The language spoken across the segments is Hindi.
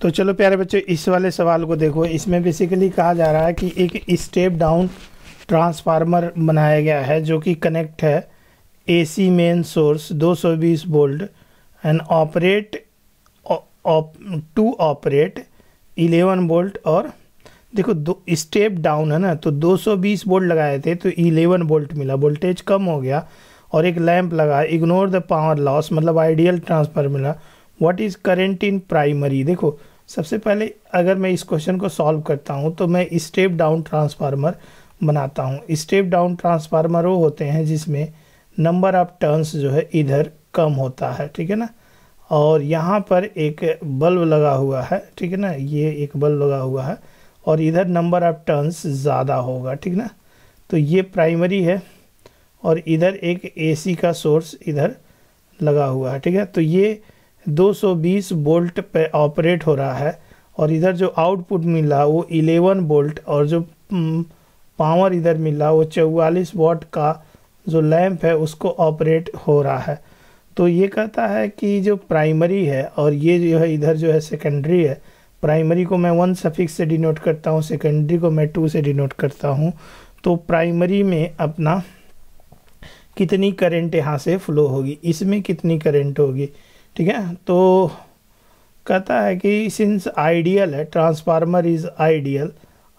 तो चलो प्यारे बच्चों, इस वाले सवाल को देखो। इसमें बेसिकली कहा जा रहा है कि एक स्टेप डाउन ट्रांसफार्मर बनाया गया है, जो कि कनेक्ट है AC main source 220 volt and operate to operate 11 volt और देखो, दो स्टेप डाउन है ना तो 220 वोल्ट लगाए थे तो 11 वोल्ट मिला। वोल्टेज कम हो गया और एक लैंप लगा। इग्नोर द पावर लॉस मतलब आइडियल ट्रांसफ़र मिला। What is current in primary देखो, सबसे पहले अगर मैं इस क्वेश्चन को सॉल्व करता हूँ तो मैं स्टेप डाउन ट्रांसफार्मर बनाता हूँ। स्टेप डाउन ट्रांसफार्मर वो होते हैं जिसमें नंबर ऑफ़ टर्न्स जो है इधर कम होता है, ठीक है ना? और यहाँ पर एक बल्ब लगा हुआ है, ठीक है ना? ये एक बल्ब लगा हुआ है और इधर नंबर ऑफ़ टर्न्स ज़्यादा होगा, ठीक ना? तो ये प्राइमरी है और इधर एक एसी का सोर्स इधर लगा हुआ है, ठीक है? तो ये 220 वोल्ट पे ऑपरेट हो रहा है और इधर जो आउटपुट मिला वो 11 वोल्ट और जो पावर इधर मिला वो चौवालीस वॉट का जो लैंप है उसको ऑपरेट हो रहा है। तो ये कहता है कि जो प्राइमरी है और ये जो है इधर जो है सेकेंडरी है, प्राइमरी को मैं वन सफिक्स से डिनोट करता हूँ, सेकेंडरी को मैं टू से डिनोट करता हूँ तो प्राइमरी में अपना कितनी करंट यहाँ से फ्लो होगी, इसमें कितनी करंट होगी? ठीक है? तो कहता है कि सिंस आइडियल है ट्रांसफार्मर इज़ आइडियल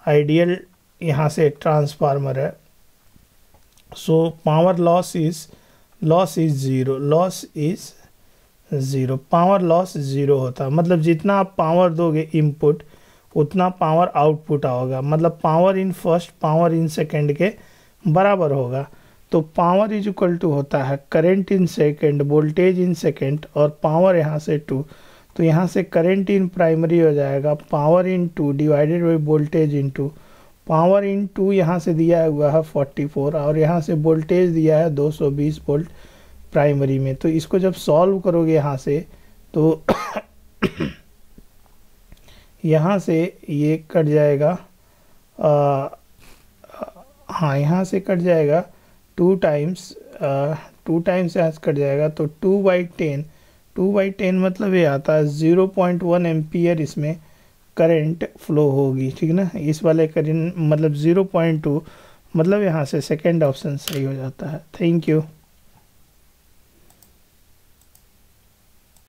आइडियल यहाँ से ट्रांसफार्मर है। So power loss is loss is zero loss is zero power loss zero होता है। मतलब जितना आप पावर दोगे इनपुट उतना पावर आउटपुट आओगा। मतलब power in first power in second के बराबर होगा। तो पावर इज़ इक्वल टू होता है current in second voltage in second और पावर यहाँ से टू तो यहाँ से करेंट इन प्राइमरी हो जाएगा power in two divided by voltage in two power in two यहाँ से दिया हुआ है फोर्टी फोर और यहाँ से वोल्टेज दिया है दो सौ बीस वोल्ट प्राइमरी में. तो इसको जब सॉल्व करोगे यहाँ से तो यहाँ से ये कट जाएगा आ, हाँ यहाँ से कट जाएगा टू टाइम्स टू टाइम्स यहाँ कट जाएगा तो two by ten two by ten मतलब ये आता है ज़ीरो पॉइंट वन एम्पियर इसमें करंट फ्लो होगी, ठीक ना? इस वाले करंट मतलब ज़ीरो पॉइंट टू मतलब यहाँ से सेकेंड ऑप्शन सही हो जाता है। Thank you